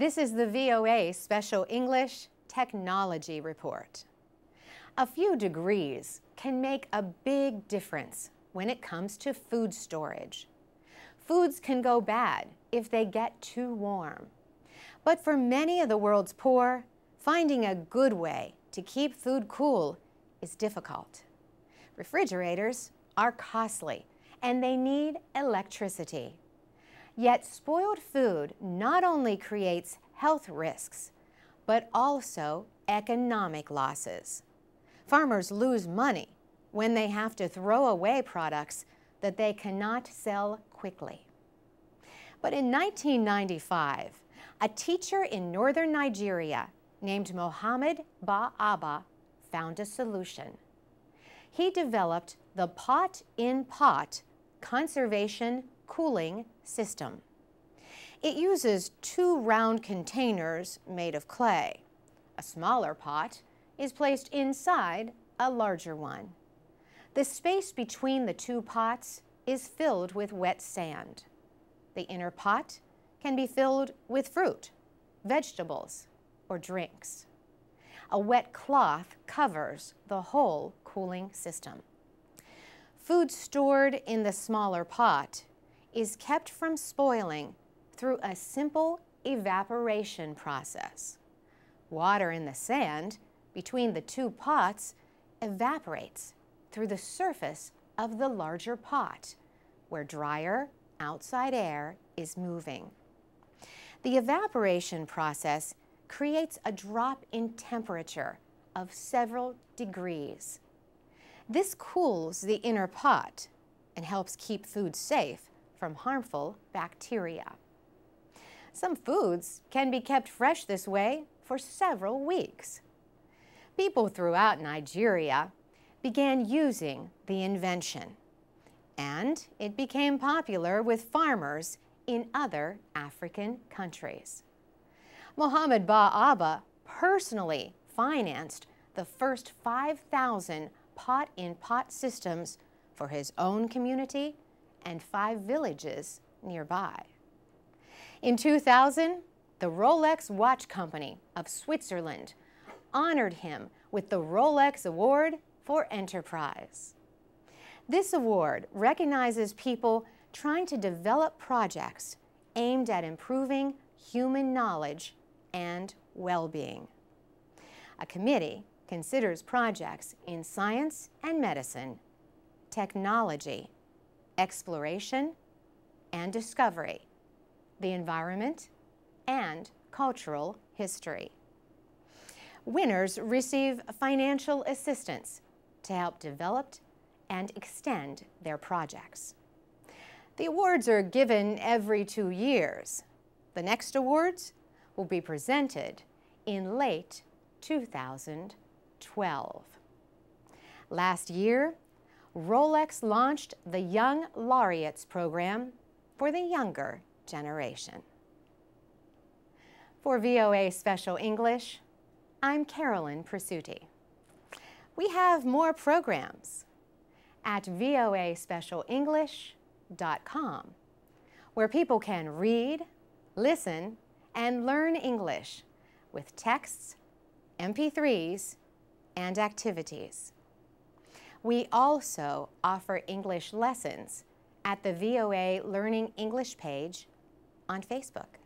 This is the VOA Special English Technology Report. A few degrees can make a big difference when it comes to food storage. Foods can go bad if they get too warm. But for many of the world's poor, finding a good way to keep food cool is difficult. Refrigerators are costly and they need electricity. Yet spoiled food not only creates health risks, but also economic losses. Farmers lose money when they have to throw away products that they cannot sell quickly. But in 1995, a teacher in northern Nigeria named Mohammed Bah Abba found a solution. He developed the pot in pot conservation cooling system. It uses two round containers made of clay. A smaller pot is placed inside a larger one. The space between the two pots is filled with wet sand. The inner pot can be filled with fruit, vegetables, or drinks. A wet cloth covers the whole cooling system. Food stored in the smaller pot is kept from spoiling through a simple evaporation process. Water in the sand between the two pots evaporates through the surface of the larger pot, where drier outside air is moving. The evaporation process creates a drop in temperature of several degrees. This cools the inner pot and helps keep food safe from harmful bacteria. Some foods can be kept fresh this way for several weeks. People throughout Nigeria began using the invention, and it became popular with farmers in other African countries. Mohammed Bah Abba personally financed the first 5,000 pot-in-pot systems for his own community and five villages nearby. In 2000, the Rolex Watch Company of Switzerland honored him with the Rolex Award for Enterprise. This award recognizes people trying to develop projects aimed at improving human knowledge and well-being. A committee considers projects in science and medicine, technology, exploration and discovery, the environment, and cultural history. Winners receive financial assistance to help develop and extend their projects. The awards are given every two years. The next awards will be presented in late 2012. Last year, Rolex launched the Young Laureates program for the younger generation. For VOA Special English, I'm Carolyn Presutti. We have more programs at voaspecialenglish.com where people can read, listen, and learn English with texts, MP3s, and activities. We also offer English lessons at the VOA Learning English page on Facebook.